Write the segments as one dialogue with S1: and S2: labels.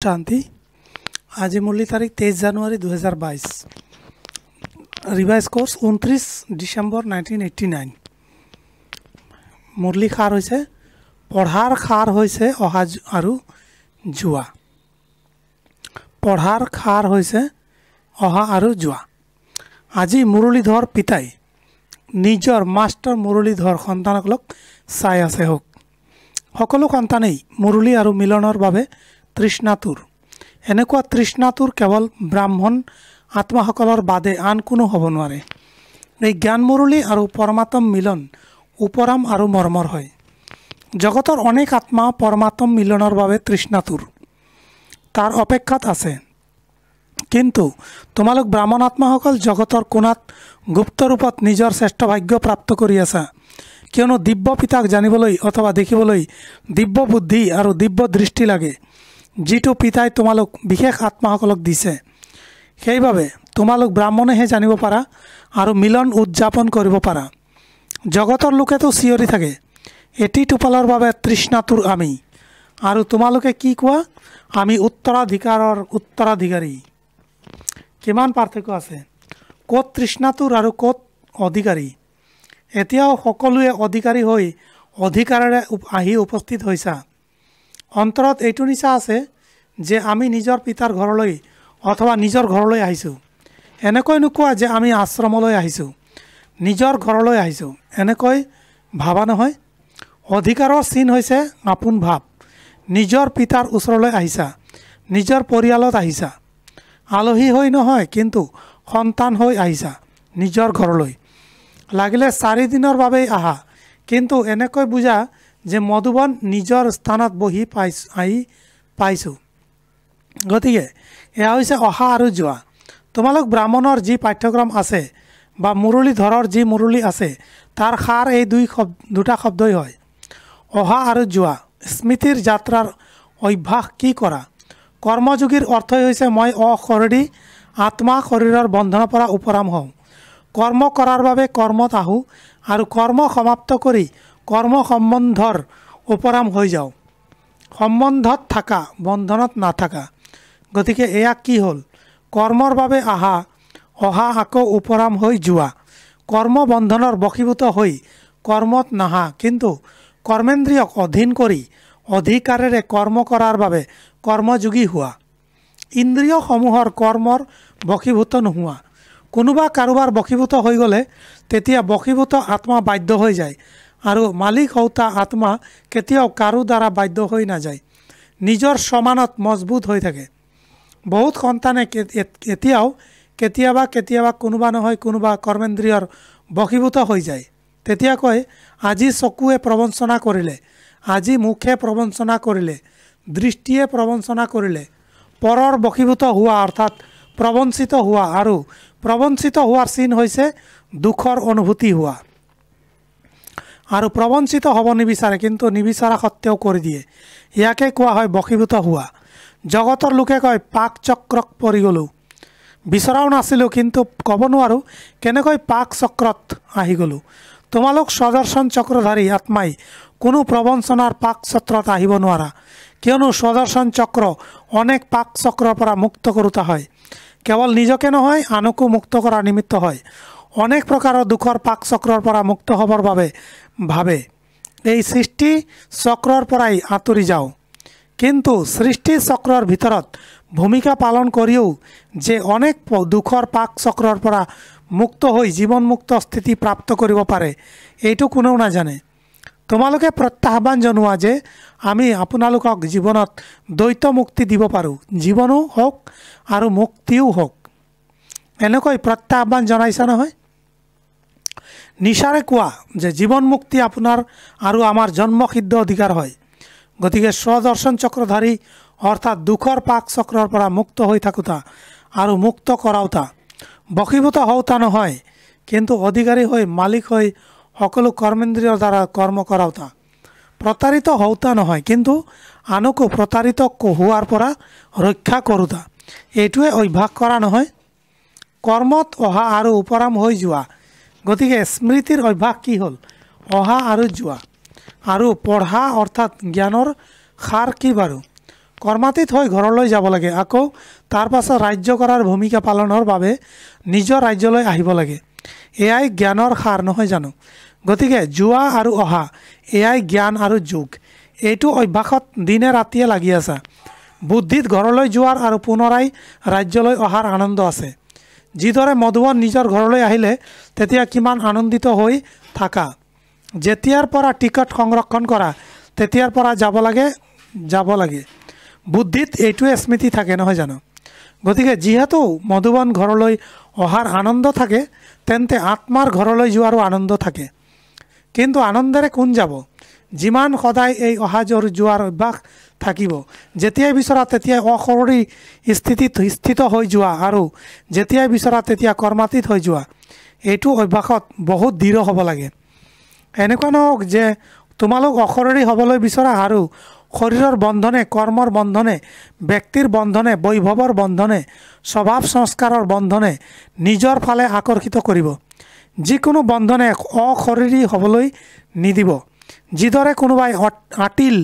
S1: শান্তি আজি মুরলি তারিখ তেইশ জানুয়ারি দু হাজার বাইশ রিভাইজ কোর্স উনত্ৰিছ ডিচেম্বৰ নাইনটিন এইট্টি নাইন মুৰলী সাৰ হৈছে পঢ়াৰ সাৰ হৈছে অহা আৰু যোৱা পঢ়াৰ সাৰ হৈছে অহা আৰু যোৱা আজি মুৰলীধৰ পিতাই নিজৰ মাষ্টাৰ মুৰলীধৰ সন্তানসকলক চাই আছে হওক সকলো সন্তানেই মুৰলী আৰু মিলনৰ বাবে তৃষ্ণাতুৰ এনেকুৱা তৃষ্ণাতুৰ কেৱল ব্ৰাহ্মণ আত্মাসকলৰ বাদে আন কোনো হ'ব নোৱাৰে। এই জ্ঞান মুৰলী আৰু পৰমাত্ম মিলন উপৰাম আৰু মৰ্মৰ হয়। জগতৰ অনেক আত্মা পৰমাত্ম মিলনৰ বাবে তৃষ্ণাতুৰ। তাৰ অপেক্ষাত আছে। কিন্তু তোমালোক ব্ৰাহ্মণ আত্মাসকল জগতৰ কোণাত গুপ্ত ৰূপত নিজৰ শ্ৰেষ্ঠ ভাগ্য প্ৰাপ্ত কৰি আছা। কিয়নো দিব্য পিতাক জানিবলৈ অথবা দেখিবলৈ দিব্য বুদ্ধি আৰু দিব্য দৃষ্টি লাগে। যিটো পিতাই তোমালোক বিশেষ আত্মাসকলক দিছে সেইবাবে তোমালোক ব্ৰাহ্মণেহে জানিব পাৰা আৰু মিলন উদযাপন কৰিব পাৰা। জগতৰ লোকেতো চিঞৰি থাকে এটি টোপালৰ বাবে তৃষ্ণাতুৰ আমি। আৰু তোমালোকে কি কোৱা? আমি উত্তৰাধিকাৰৰ উত্তৰাধিকাৰী। কিমান পাৰ্থক্য আছে? ক'ত তৃষ্ণাতুৰ আৰু ক'ত অধিকাৰী? এতিয়াও সকলোৱে অধিকাৰী হৈ অধিকাৰেৰে আহি উপস্থিত হৈছা। অন্তৰত এইটো নিচা আছে যে আমি নিজৰ পিতাৰ ঘৰলৈ অথবা নিজৰ ঘৰলৈ আহিছোঁ। এনেকৈ নোকোৱা যে আমি আশ্ৰমলৈ আহিছোঁ। নিজৰ ঘৰলৈ আহিছোঁ। এনেকৈ ভাবা নহয়। অধিকাৰৰ চিন হৈছে আপোন ভাৱ। নিজৰ পিতাৰ ওচৰলৈ আহিছা। নিজৰ পৰিয়ালত আহিছা। আলহী হৈ নহয় কিন্তু সন্তান হৈ আহিছা নিজৰ ঘৰলৈ। লাগিলে চাৰিদিনৰ বাবেই আহা। কিন্তু এনেকৈ বুজা যে মধুবন নিজৰ স্থানত বহি পাইছ আহি পাইছোঁ। গতিকে এয়া হৈছে অহা আৰু যোৱা। তোমালোক ব্ৰাহ্মণৰ যি পাঠ্যক্ৰম আছে বা মুৰলীধৰৰ যি মুৰলী আছে তাৰ সাৰ এই দুই শব্দ দুটা শব্দই হয়। অহা আৰু যোৱা স্মৃতিৰ যাত্ৰাৰ অভ্যাস কি কৰা? কৰ্মযোগীৰ অৰ্থই হৈছে মই অশৰীৰী আত্মা শৰীৰৰ বন্ধনৰ পৰা উপৰাম হওঁ। কৰ্ম কৰাৰ বাবে কৰ্মত আহোঁ আৰু কৰ্ম সমাপ্ত কৰি কৰ্ম সম্বন্ধৰ উপৰাম হৈ যাওঁ। সম্বন্ধত থাকা বন্ধনত নাথাকা। গতিকে এয়া কি হ'ল? কৰ্মৰ বাবে আহা অহা আকৌ উপৰাম হৈ যোৱা। কৰ্ম বন্ধনৰ বশীভূত হৈ কৰ্মত নাহা। কিন্তু কৰ্মেন্দ্ৰিয়ক অধীন কৰি অধিকাৰেৰে কৰ্ম কৰাৰ বাবে কৰ্মযোগী হোৱা। ইন্দ্ৰিয়সমূহৰ কৰ্মৰ বশীভূত নোহোৱা। কোনোবা কাৰোবাৰ বশীভূত হৈ গ'লে তেতিয়া বশীভূত আত্মা বাধ্য হৈ যায়। আৰু মালিক হওঁতা আত্মা কেতিয়াও কাৰো দ্বাৰা বাধ্য হৈ নাযায়। নিজৰ সমানত মজবুত হৈ থাকে। বহুত সন্তানে এতিয়াও কেতিয়াবা কেতিয়াবা কোনোবা নহয় কোনোবা কৰ্মেন্দ্ৰিয়ৰ বশীভূত হৈ যায়। তেতিয়া কয় আজি চকুৱে প্ৰবঞ্চনা কৰিলে আজি মুখে প্ৰবঞ্চনা কৰিলে দৃষ্টিয়ে প্ৰবঞ্চনা কৰিলে। পৰৰ বশীভূত হোৱা অৰ্থাৎ প্ৰবঞ্চিত হোৱা আৰু প্ৰবঞ্চিত হোৱাৰ চিন হৈছে দুখৰ অনুভূতি হোৱা। আৰু প্ৰবঞ্চিত হ'ব নিবিচাৰে কিন্তু নিবিচৰা সত্ত্বেও কৰি দিয়ে। ইয়াকে কোৱা হয় বশীভূত হোৱা। জগতৰ লোকে কয় পাক চক্ৰক পৰি গ'লোঁ। বিচৰাও নাছিলোঁ কিন্তু ক'ব নোৱাৰোঁ কেনেকৈ পাক চক্ৰত আহি গ'লোঁ। তোমালোক স্বদৰ্শন চক্ৰধাৰী আত্মাই কোনো প্ৰবঞ্চনাৰ পাক চক্ৰত আহিব নোৱাৰা। কিয়নো স্বদৰ্শন চক্ৰ অনেক পাক চক্ৰৰ পৰা মুক্ত কৰোঁতা হয়। কেৱল নিজকে নহয় আনকো মুক্ত কৰাৰ নিমিত্ত হয়। অনেক প্ৰকাৰৰ দুখৰ পাক চক্ৰৰ পৰা মুক্ত হ'বৰ বাবে ভাবে এই সৃষ্টি চক্ৰৰ পৰাই আঁতৰি যাওঁ। কিন্তু সৃষ্টি চক্ৰৰ ভিতৰত ভূমিকা পালন কৰিও যে অনেক দুখৰ পাক চক্ৰৰ পৰা মুক্ত হৈ জীৱনমুক্ত স্থিতি প্ৰাপ্ত কৰিব পাৰে এইটো কোনেও নাজানে। তোমালোকে প্ৰত্যাহ্বান জনোৱা যে আমি আপোনালোকক জীৱনত দ্বৈত মুক্তি দিব পাৰোঁ। জীৱনো হওক আৰু মুক্তিও হওক। এনেকৈ প্ৰত্যাহ্বান জনাইছা নহয়? নিচাৰে কোৱা যে জীৱন মুক্তি আপোনাৰ আৰু আমাৰ জন্মসিদ্ধ অধিকাৰ হয়। গতিকে স্বদৰ্শন চক্ৰধাৰী অৰ্থাৎ দুখৰ পাক চক্ৰৰ পৰা মুক্ত হৈ থাকোঁতা আৰু মুক্ত কৰাওঁতা। বশীভূত হওঁতা নহয়, কিন্তু অধিকাৰী হৈ মালিক হৈ সকলো কৰ্মেন্দ্ৰিয়ৰ দ্বাৰা কৰ্ম কৰাওঁতা। প্ৰতাৰিত হওঁতা নহয়, কিন্তু আনকো প্ৰতাৰিত হোৱাৰ পৰা ৰক্ষা কৰোঁতা। এইটোৱে অভ্যাস কৰা নহয়। কৰ্মত অহা আৰু উপৰাম হৈ যোৱা গতিকে স্মৃতিৰ অভ্যাস কি হ'ল? অহা আৰু যোৱা। আৰু পঢ়া অৰ্থাৎ জ্ঞানৰ সাৰ কি বাৰু? কৰ্মাতীত হৈ ঘৰলৈ যাব লাগে আকৌ তাৰ পাছত ৰাজ্য কৰাৰ ভূমিকা পালনৰ বাবে নিজৰ ৰাজ্যলৈ আহিব লাগে। এয়াই জ্ঞানৰ সাৰ নহয় জানো? গতিকে যোৱা আৰু অহা এয়াই জ্ঞান আৰু যোগ। এইটো অভ্যাসত দিনে ৰাতিয়ে লাগি আছা। বুদ্ধিত ঘৰলৈ যোৱাৰ আৰু পুনৰাই ৰাজ্যলৈ অহাৰ আনন্দ আছে। যিদৰে মধুবন নিজৰ ঘৰলৈ আহিলে তেতিয়া কিমান আনন্দিত হৈ থাকা। যেতিয়াৰ পৰা টিকট সংৰক্ষণ কৰা তেতিয়াৰ পৰা যাব লাগে যাব লাগে। বুদ্ধিত এইটোৱে স্মৃতি থাকে নহয় জানো? গতিকে যিহেতু মধুবন ঘৰলৈ অহাৰ আনন্দ থাকে তেন্তে আত্মাৰ ঘৰলৈ যোৱাৰো আনন্দ থাকে। কিন্তু আনন্দেৰে কোন যাব? যিমান সদায় এই অহা যোৱা যোৱাৰ অভ্যাস থাকিব। যেতিয়াই বিচৰা তেতিয়াই অশৰীৰী স্থিতিত স্থিত হৈ যোৱা আৰু যেতিয়াই বিচৰা তেতিয়া কৰ্মাতীত হৈ যোৱা। এইটো অভ্যাসত বহুত দৃঢ় হ'ব লাগে। এনেকুৱা নহওক যে তোমালোক অশৰীৰী হ'বলৈ বিচৰা আৰু শৰীৰৰ বন্ধনে কৰ্মৰ বন্ধনে ব্যক্তিৰ বন্ধনে বৈভৱৰ বন্ধনে স্বভাৱ সংস্কাৰৰ বন্ধনে নিজৰ ফালে আকৰ্ষিত কৰিব। যিকোনো বন্ধনে অশৰীৰী হ'বলৈ নিদিব। যিদৰে কোনোবাই আটিল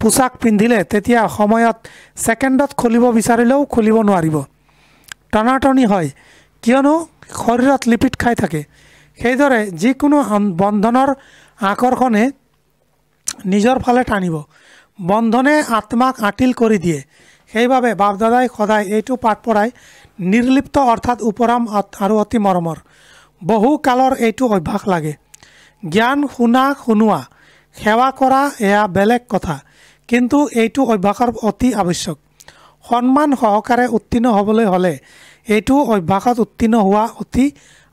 S1: পোচাক পিন্ধিলে তেতিয়া সময়ত ছেকেণ্ডত খুলিব বিচাৰিলেও খুলিব নোৱাৰিব। টনাটনি হয় কিয়নো শৰীৰত লিপিত খাই থাকে। সেইদৰে যিকোনো বন্ধনৰ আকৰ্ষণে নিজৰ ফালে টানিব। বন্ধনে আত্মাক আটিল কৰি দিয়ে। সেইবাবে বাপদাদাই সদায় এইটো পাঠ পঢ়াই নিৰ্লিপ্ত অৰ্থাৎ উপৰাম আৰু অতি মৰমৰ। বহু কালৰ এইটো অভ্যাস লাগে। জ্ঞান শুনা শুনোৱা সেৱা কৰা এয়া বেলেগ কথা। কিন্তু এইটো অভ্যাসৰ অতি আৱশ্যক। সন্মান সহকাৰে উত্তীৰ্ণ হ'বলৈ হ'লে এইটো অভ্যাসত উত্তীৰ্ণ হোৱা অতি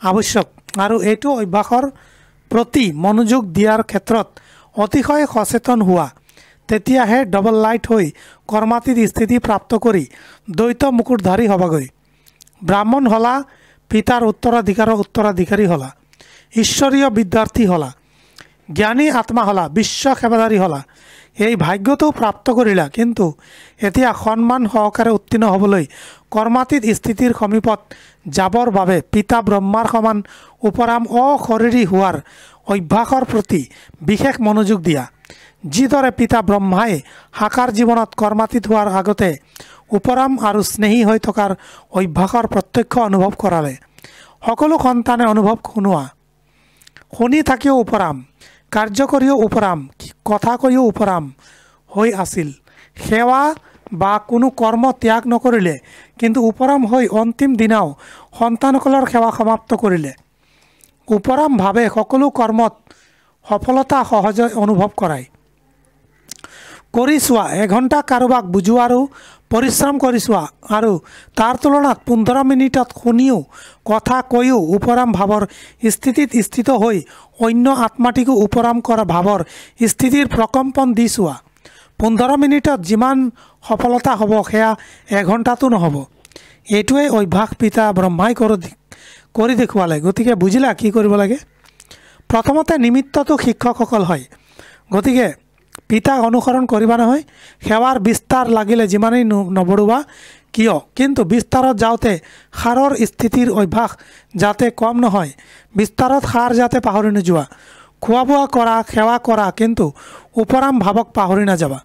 S1: আৱশ্যক আৰু এইটো অভ্যাসৰ প্ৰতি মনোযোগ দিয়াৰ ক্ষেত্ৰত অতিশয় সচেতন হোৱা। তেতিয়াহে ডবল লাইট হৈ কৰ্মাতীত স্থিতি প্ৰাপ্ত কৰি দ্বৈত মুকুটধাৰী হ'বাগৈ। ব্ৰাহ্মণ হ'লা, পিতাৰ উত্তৰাধিকাৰৰ উত্তৰাধিকাৰী হ'লা, ঈশ্বৰীয় বিদ্যাৰ্থী হ'লা, জ্ঞানী আত্মা হ'লা, বিশ্ব সেৱাধাৰী হ'লা এই ভাগ্যটো প্ৰাপ্ত কৰিলা। কিন্তু এতিয়া সন্মান সহকাৰে উত্তীৰ্ণ হ'বলৈ কৰ্মাতীত স্থিতিৰ সমীপত যাবৰ বাবে পিতা ব্ৰহ্মাৰ সমান উপৰাম অশৰীৰী হোৱাৰ অভ্যাসৰ প্ৰতি বিশেষ মনোযোগ দিয়া। যিদৰে পিতা ব্ৰহ্মাই সাকাৰ জীৱনত কৰ্মাতীত হোৱাৰ আগতে উপৰাম আৰু স্নেহী হৈ থকাৰ অভ্যাসৰ প্ৰত্যক্ষ অনুভৱ কৰালে সকলো সন্তানে অনুভৱ শুনোৱা। শুনি থাকিও উপৰাম কাৰ্য কৰিও উপৰাম কথা কৈও উপৰাম হৈ আছিল। সেৱা বা কোনো কৰ্ম ত্যাগ নকৰিলে কিন্তু উপৰাম হৈ অন্তিম দিনাও সন্তানসকলৰ সেৱা সমাপ্ত কৰিলে। উপৰামভাৱে সকলো কৰ্মত সফলতা সহজে অনুভৱ কৰায় কৰি চোৱা এঘণ্টা কাৰোবাক বুজোৱাৰো পৰিশ্ৰম কৰি চোৱা আৰু তাৰ তুলনাত পোন্ধৰ মিনিটত শুনিও কথা কৈও উপৰাম ভাৱৰ স্থিতিত স্থিত হৈ অন্য আত্মাটিকো উপৰাম কৰা ভাৱৰ স্থিতিৰ প্ৰকম্পন দি চোৱা পোন্ধৰ মিনিটত যিমান সফলতা হ'ব সেয়া এঘণ্টাতো নহ'ব। এইটোৱেই অভ্যাস পিতা ব্ৰহ্মাই কৰি কৰি দেখুৱালে। গতিকে বুজিলা কি কৰিব লাগে? প্ৰথমতে নিমিত্তটো শিক্ষকসকল হয়। গতিকে পিতাক অনুসৰণ কৰিবা নহয়, সেৱাৰ বিস্তাৰ লাগিলে যিমানেই নবঢ়োৱা কিয়? কিন্তু বিস্তাৰত যাওঁতে সাৰৰ স্থিতিৰ অভ্যাস যাতে কম নহয়, বিস্তাৰত সাৰ যাতে পাহৰি নোযোৱা। খোৱা বোৱা কৰা, সেৱা কৰা, কিন্তু উপৰাম ভাৱক পাহৰি নাযাবা।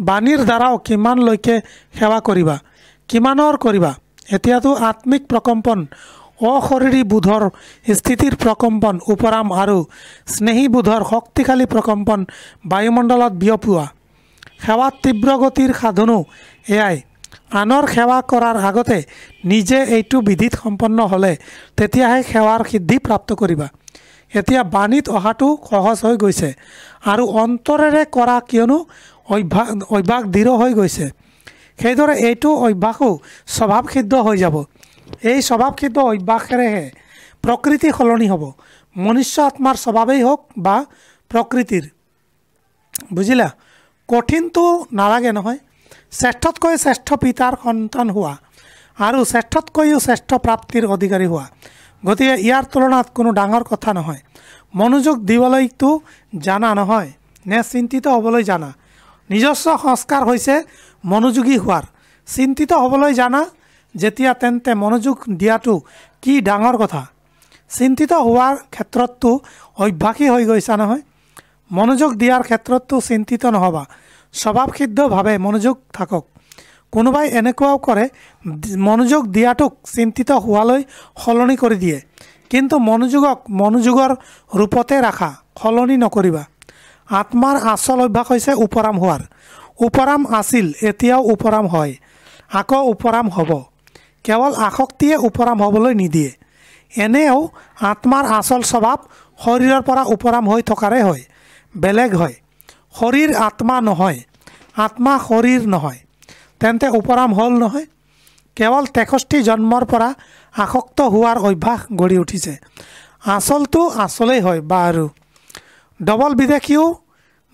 S1: বাণীৰ দ্বাৰাও কিমানলৈকে সেৱা কৰিবা, কিমানৰ কৰিবা? এতিয়াতো আত্মিক প্ৰকম্পন অশৰীৰী বোধৰ স্থিতিৰ প্ৰকম্পন উপৰাম আৰু স্নেহী বোধৰ শক্তিশালী প্ৰকম্পন বায়ুমণ্ডলত বিয়পোৱা। সেৱাত তীব্ৰ গতিৰ সাধনো এয়াই। আনৰ সেৱা কৰাৰ আগতে নিজে এইটো বিধিত সম্পন্ন হ'লে তেতিয়াহে সেৱাৰ সিদ্ধি প্ৰাপ্ত কৰিবা। এতিয়া বাণীত অহাটো সহজ হৈ গৈছে আৰু অন্তৰেৰে কৰা কিয়নো অভ্যাস অভ্যাস দৃঢ় হৈ গৈছে। সেইদৰে এইটো অভ্যাসো স্বভাৱসিদ্ধ হৈ যাব। এই স্বভাৱসিদ্ধ অভ্যাসেৰেহে প্ৰকৃতি সলনি হ'ব। মনুষ্য আত্মাৰ স্বভাৱেই হওক বা প্ৰকৃতিৰ। বুজিলা? কঠিনটো নালাগে নহয়। শ্ৰেষ্ঠতকৈ শ্ৰেষ্ঠ পিতাৰ সন্তান হোৱা আৰু শ্ৰেষ্ঠতকৈও শ্ৰেষ্ঠ প্ৰাপ্তিৰ অধিকাৰী হোৱা। গতিকে ইয়াৰ তুলনাত কোনো ডাঙৰ কথা নহয়। মনোযোগ দিবলৈতো জানা নহয় নে চিন্তিত হ'বলৈ জানা? নিজস্ব সংস্কাৰ হৈছে মনোযোগী হোৱাৰ। চিন্তিত হ'বলৈ জানা যেতিয়া তেন্তে মনোযোগ দিয়াটো কি ডাঙৰ কথা? চিন্তিত হোৱাৰ ক্ষেত্ৰততো অভ্যাসী হৈ গৈছা নহয়। মনোযোগ দিয়াৰ ক্ষেত্ৰততো চিন্তিত নহ'বা। স্বভাৱসিদ্ধভাৱে মনোযোগ থাকক। কোনোবাই এনেকুৱাও কৰে মনোযোগ দিয়াটোক চিন্তিত হোৱালৈ সলনি কৰি দিয়ে। কিন্তু মনোযোগক মনোযোগৰ ৰূপতে ৰাখা সলনি নকৰিবা। আত্মাৰ আচল অভ্যাস হৈছে উপৰাম হোৱাৰ। উপৰাম আছিল এতিয়াও উপৰাম হয়। আকৌ উপৰাম হ'ব। কেৱল আসক্তিয়ে উপৰাম হ'বলৈ নিদিয়ে। এনেও আত্মাৰ আচল স্বভাৱ শৰীৰৰ পৰা উপৰাম হৈ থকাৰে হয় বেলেগ হয়। শৰীৰ আত্মা নহয় আত্মা শৰীৰ নহয়। তেন্তে উপৰাম হ'ল নহয়। কেৱল তেষষ্ঠি জন্মৰ পৰা আসক্ত হোৱাৰ অভ্যাস গঢ়ি উঠিছে। আচলটো আচলেই হয় বা আৰু ডবল বিদেশীও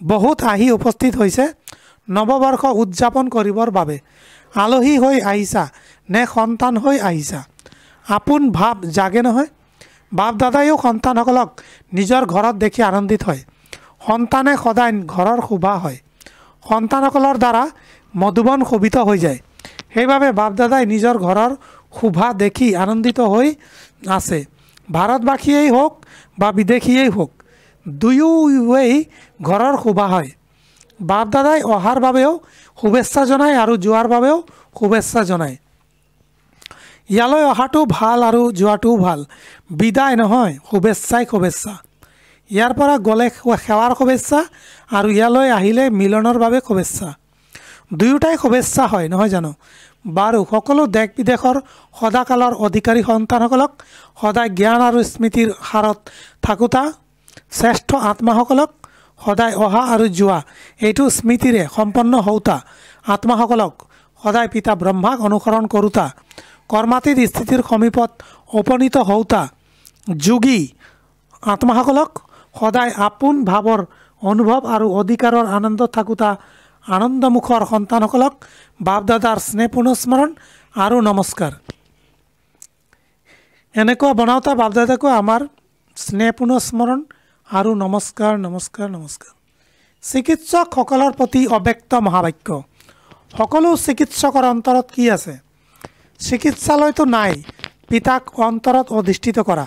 S1: বহুত আহি উপস্থিত হৈছে নৱবৰ্ষ উদযাপন কৰিবৰ বাবে। আলহী হৈ আহিছা নে সন্তান হৈ আহিছা? আপোন ভাৱ জাগে নহয়। বাপ দাদাইও সন্তানসকলক নিজৰ ঘৰত দেখি আনন্দিত হয়। সন্তানে সদায় ঘৰৰ শোভা হয়। সন্তানসকলৰ দ্বাৰা মধুবন শোভিত হৈ যায়। সেইবাবে বাপ দাদাই নিজৰ ঘৰৰ শোভা দেখি আনন্দিত হৈ আছে। ভাৰতবাসীয়েই হওক বা বিদেশীয়েই হওক দুয়োৱেই ঘৰৰ শোভা হয়। বাপ দাদাই অহাৰ বাবেও শুভেচ্ছা জনায় আৰু যোৱাৰ বাবেও শুভেচ্ছা জনায় ইয়ালৈ অহাটো ভাল আৰু যোৱাটোও ভাল। বিদায় নহয় শুভেচ্ছাই শুভেচ্ছা। ইয়াৰ পৰা গ'লে সেৱাৰ শুভেচ্ছা আৰু ইয়ালৈ আহিলে মিলনৰ বাবে শুভেচ্ছা। দুয়োটাই শুভেচ্ছা হয় নহয় জানো? বাৰু সকলো দেশ বিদেশৰ সদাকালৰ অধিকাৰী সন্তানসকলক সদায় জ্ঞান আৰু স্মৃতিৰ সাৰত থাকোঁতা শ্ৰেষ্ঠ আত্মাসকলক সদায় অহা আৰু যোৱা এইটো স্মৃতিৰে সম্পন্ন হওঁতা। আত্মাসকলক সদায় পিতা ব্ৰহ্মাক অনুসৰণ কৰোঁতা। কৰ্মাতীত স্থিতিৰ সমীপত উপনীত হওঁতা। যোগী আত্মাসকলক সদায় আপোন ভাৱৰ অনুভৱ আৰু অধিকাৰৰ আনন্দত থাকোঁতা। আনন্দমুখৰ সন্তানসকলক বাপ দাদাৰ স্নেহপূৰ্ণ স্মৰণ আৰু নমস্কাৰ। এনেকুৱা বনাওঁতা বাপ দাদাকো আমাৰ স্নেহপূৰ্ণ স্মৰণ আৰু নমস্কাৰ নমস্কাৰ নমস্কাৰ। চিকিৎসকসকলৰ প্ৰতি অব্যক্ত মহাবাক্য, সকলো চিকিৎসকৰ অন্তৰত কি আছে? চিকিৎসালয়টো নাই, পিতাক অন্তৰত অধিষ্ঠিত কৰা।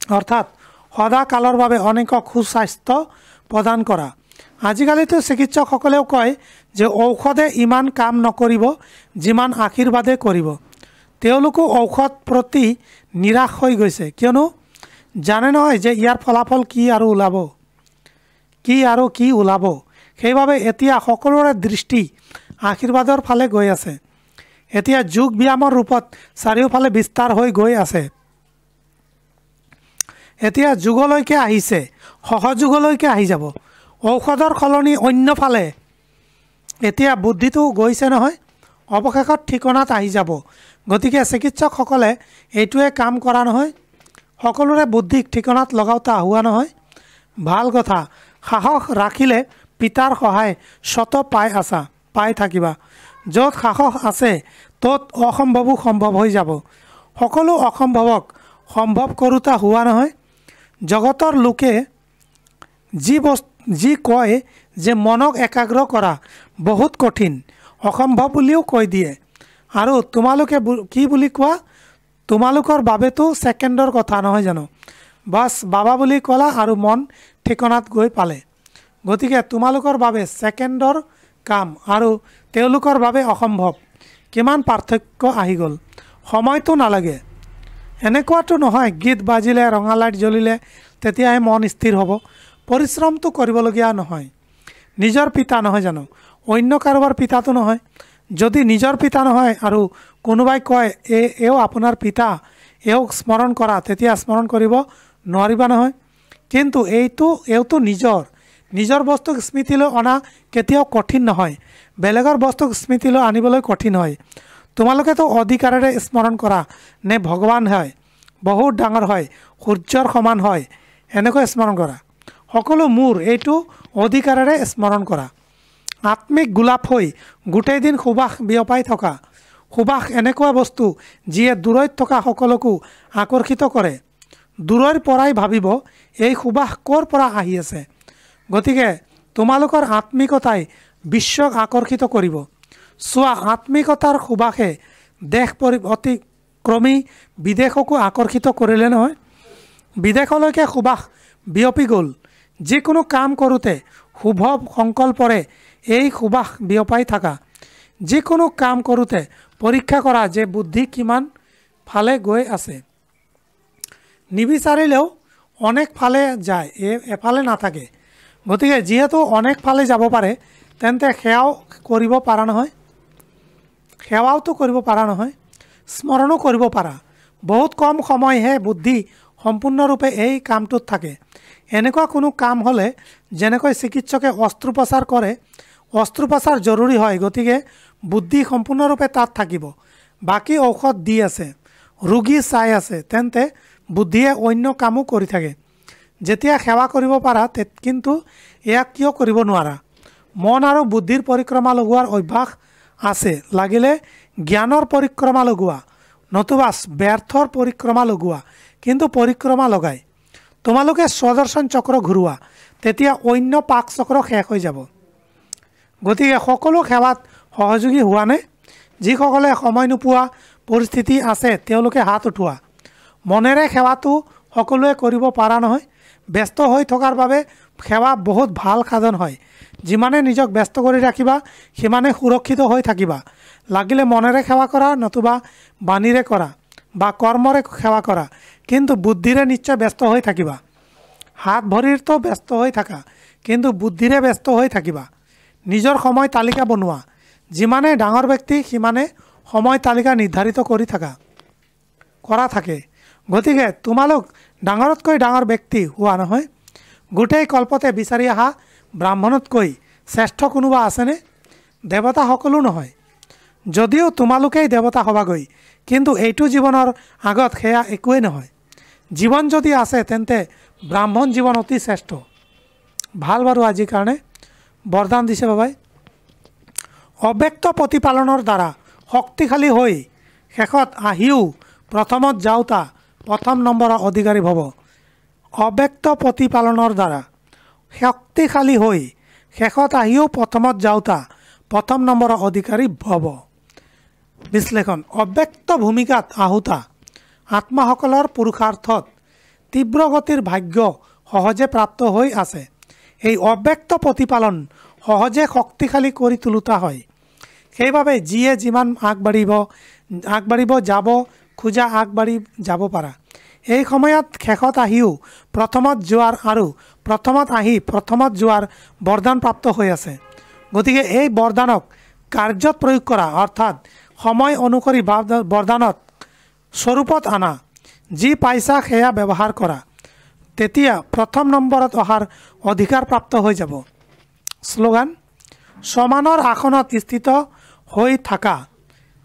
S1: অৰ্থাৎ সদাকালৰ বাবে অনেকক সুস্বাস্থ্য প্ৰদান কৰা। আজিকালিতো চিকিৎসকসকলেও কয় যে ঔষধে ইমান কাম নকৰিব যিমান আশীৰ্বাদে কৰিব। তেওঁলোকো ঔষধ প্ৰতি নিৰাশ হৈ গৈছে। কিয়নো জানে নহয় যে ইয়াৰ ফলাফল কি আৰু ওলাব। কি আৰু কি ওলাব। সেইবাবে এতিয়া সকলোৰে দৃষ্টি আশীৰ্বাদৰ ফালে গৈ আছে। এতিয়া যোগ ব্যায়ামৰ ৰূপত চাৰিওফালে বিস্তাৰ হৈ গৈ আছে। এতিয়া যুগলৈকে আহিছে সহযোগলৈকে আহি যাব। ঔষধৰ সলনি অন্য ফালে। এতিয়া বুদ্ধিটো গৈছে নহয় অৱশেষত ঠিকনাত আহি যাব। গতিকে চিকিৎসকসকলে এইটোৱে কাম কৰা নহয়। সকলোৰে বুদ্ধিক ঠিকনাত লগাওঁতা হোৱা নহয়। ভাল কথা সাহস ৰাখিলে পিতাৰ সহায় স্বত পাই আছা পাই থাকিবা। য'ত সাহস আছে ত'ত অসম্ভৱো সম্ভৱ হৈ যাব। সকলো অসম্ভৱক সম্ভৱ কৰোঁতা হোৱা নহয়। জগতৰ লোকে যি বস্তু যি কয় যে মনক একাগ্ৰ কৰা বহুত কঠিন অসম্ভৱ বুলিও কৈ দিয়ে। আৰু তোমালোকে কি বুলি কোৱা? তোমালোকৰ বাবেতো ছেকেণ্ডৰ কথা নহয় জানো? বাছ বাবা বুলি ক'লা আৰু মন ঠিকনাত গৈ পালে। গতিকে তোমালোকৰ বাবে ছেকেণ্ডৰ কাম আৰু তেওঁলোকৰ বাবে অসম্ভৱ। কিমান পাৰ্থক্য আহি গ'ল। সময়টো নালাগে। এনেকুৱাটো নহয় গীত বাজিলে ৰঙা লাইট জ্বলিলে তেতিয়াহে মন স্থিৰ হ'ব। পৰিশ্ৰমটো কৰিবলগীয়া নহয়। নিজৰ পিতা নহয় জানো? অন্য কাৰোবাৰ পিতাটো নহয়। যদি নিজৰ পিতা নহয় আৰু কোনোবাই কয় এই এও আপোনাৰ পিতা এওঁক স্মৰণ কৰা তেতিয়া স্মৰণ কৰিব নোৱাৰিবা নহয়। কিন্তু এইটো এওঁতো নিজৰ। নিজৰ বস্তুক স্মৃতিলৈ অনা কেতিয়াও কঠিন নহয়। বেলেগৰ বস্তুক স্মৃতিলৈ আনিবলৈ কঠিন হয়। তোমালোকেতো অধিকাৰেৰে স্মৰণ কৰা নে ভগৱান হয়? বহুত ডাঙৰ হয় সূৰ্যৰ সমান হয়। এনেকৈ স্মৰণ কৰা। সকলো মোৰ এইটো অধিকাৰেৰে স্মৰণ কৰা। আত্মিক গোলাপ হৈ গোটেই দিন সুবাস বিয়পাই থকা। সুবাস এনেকুৱা বস্তু যিয়ে দূৰৈত থকা সকলোকো আকৰ্ষিত কৰে। দূৰৈৰ পৰাই ভাবিব এই সুবাস ক'ৰ পৰা আহি আছে? গতিকে তোমালোকৰ আত্মিকতাই বিশ্বক আকৰ্ষিত কৰিব। চোৱা আত্মিকতাৰ সুবাসে দেশ পৰি অতিক্ৰমী বিদেশকো আকৰ্ষিত কৰিলে নহয়। বিদেশলৈকে সুবাস বিয়পি গ'ল। যিকোনো কাম কৰোঁতে শুভ সংকল্পৰে এই সুবাস বিয়পাই থকা। যিকোনো কাম কৰোঁতে পৰীক্ষা কৰা যে বুদ্ধি কিমান ফালে গৈ আছে। নিবিচাৰিলেও অনেক ফালে যায় এফালে নাথাকে। গতিকে যিহেতু অনেক ফালে যাব পাৰে তেন্তে সেয়াও কৰিব পাৰা নহয়। সেৱাওতো কৰিব পাৰা নহয় স্মৰণো কৰিব পাৰা। বহুত কম সময়হে বুদ্ধি সম্পূৰ্ণৰূপে এই কামটোত থাকে। এনেকুৱা কোনো কাম হ'লে যেনেকৈ চিকিৎসকে অস্ত্ৰোপচাৰ কৰে অস্ত্ৰোপচাৰ জৰুৰী হয় গতিকে বুদ্ধি সম্পূৰ্ণৰূপে তাত থাকিব। বাকী ঔষধ দি আছে ৰোগী চাই আছে তেন্তে বুদ্ধিয়ে অন্য কামো কৰি থাকে। যেতিয়া সেৱা কৰিব পাৰা কিন্তু এয়া কিয় কৰিব নোৱাৰা? মন আৰু বুদ্ধিৰ পৰিক্ৰমা লগোৱাৰ অভ্যাস আছে লাগিলে জ্ঞানৰ পৰিক্ৰমা লগোৱা নতুবা ব্যৰ্থৰ পৰিক্ৰমা লগোৱা কিন্তু পৰিক্ৰমা লগাই। তোমালোকে স্বদৰ্শন চক্ৰ ঘূৰোৱা তেতিয়া অন্য পাক চক্ৰ শেষ হৈ যাব। গতিকে সকলো সেৱাত সহযোগী হোৱানে? যিসকলে সময় নোপোৱা পৰিস্থিতি আছে তেওঁলোকে হাত উঠোৱা। মনেৰে সেৱাটো সকলোৱে কৰিব পৰা নহয়। ব্যস্ত হৈ থকাৰ বাবে সেৱা বহুত ভাল সাধন হয়। যিমানে নিজক ব্যস্ত কৰি ৰাখিবা সিমানে সুৰক্ষিত হৈ থাকিবা। লাগিলে মনেৰে সেৱা কৰা নতুবা বাণীৰে কৰা বা কৰ্মৰে সেৱা কৰা। কিন্তু বুদ্ধিৰে নিশ্চয় ব্যস্ত হৈ থাকিবা। হাত ভৰিৰতো ব্যস্ত হৈ থাকা। কিন্তু বুদ্ধিৰে ব্যস্ত হৈ থাকিবা। নিজৰ সময় তালিকা বনোৱা। যিমানে ডাঙৰ ব্যক্তি সিমানে সময় তালিকা নিৰ্ধাৰিত কৰি থাকা। কৰা থাকে। গতিকে তোমালোক ডাঙৰতকৈ ডাঙৰ ব্যক্তি হোৱা নহয়। গোটেই কল্পতে বিচাৰি অহা ব্ৰাহ্মণতকৈ শ্ৰেষ্ঠ কোনোবা আছেনে? দেৱতা সকলো নহয়। যদিও তোমালোকেই দেৱতা হ'বাগৈ কিন্তু এইটো জীৱনৰ আগত সেয়া একোৱেই নহয়। জীৱন যদি আছে তেন্তে ব্ৰাহ্মণ জীৱন অতি শ্ৰেষ্ঠ। ভাল বাৰু আজিৰ কাৰণে। বৰদান দিছে বাবাই। অব্যক্ত প্ৰতিপালনৰ দ্বাৰা শক্তিশালী হৈ শেষত আহিও প্ৰথমত যাওঁতা প্ৰথম নম্বৰৰ অধিকাৰী হ'ব। অব্যক্ত প্ৰতিপালনৰ দ্বাৰা শক্তিশালী হৈ শেষত আহিও প্ৰথমত যাওঁতা প্ৰথম নম্বৰৰ অধিকাৰী হ'ব। বিশ্লেষণ। অব্যক্ত ভূমিকাত আহুতা আত্মাসকলৰ পুৰুষাৰ্থত তীব্ৰ গতিৰ ভাগ্য সহজে প্ৰাপ্ত হৈ আছে। এই অব্যক্ত প্ৰতিপালন সহজে শক্তিশালী কৰি তোলোতা হয়। সেইবাবে যিয়ে যিমান আগবাঢ়িব আগবাঢ়িব যাব খোজা আগবাঢ়ি যাব পাৰা। এই সময়ত শেষত আহিও প্ৰথমত যোৱাৰ আৰু প্ৰথমত আহি প্ৰথমত যোৱাৰ বৰদান প্ৰাপ্ত হৈ আছে। গতিকে এই বৰদানক কাৰ্যত প্ৰয়োগ কৰা অৰ্থাৎ সময় অনুসৰি বৰদানত স্বৰূপত আনা যি পাইছা সেয়া ব্যৱহাৰ কৰা। তেতিয়া প্ৰথম নম্বৰত অহাৰ অধিকাৰ প্ৰাপ্ত হৈ যাব। শ্লোগান, সমানৰ আসনত স্থিত হৈ থাকা।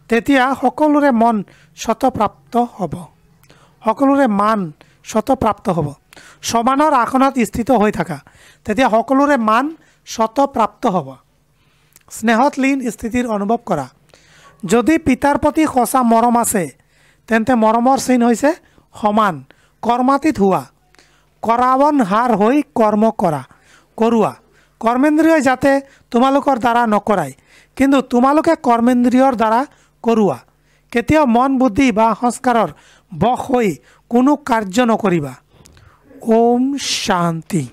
S1: তেতিয়া সকলোৰে মন স্বতঃপ্ৰাপ্ত হ'ব। সকলোৰে মান স্বতঃপ্ৰাপ্ত হ'ব। সমানৰ আসনত স্থিত হৈ থাকা। তেতিয়া সকলোৰে মান স্বতঃপ্ৰাপ্ত হ'ব। স্নেহত লীন স্থিতিৰ অনুভৱ কৰা। যদি পিতাৰ প্ৰতি সঁচা মৰম আছে, তেন্তে মৰমৰ চিন হৈছে সমান। কৰ্মাতীত হোৱা। কৰাৱন হাৰ হৈ কৰ্ম কৰা, কৰোৱা। কৰ্মেন্দ্ৰিয় যাতে তোমালোকৰ দ্বাৰা নকৰায় কিন্তু তোমালোকে কৰ্মেন্দ্ৰিয়ৰ দ্বাৰা কৰোৱা। কেতিয়াও মন, বুদ্ধি বা সংস্কাৰৰ বশ হৈ কোনো কাৰ্য নকৰিবা। ওম শান্তি।